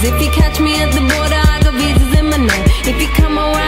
If you catch me at the border, I got visas in my name. If you come around.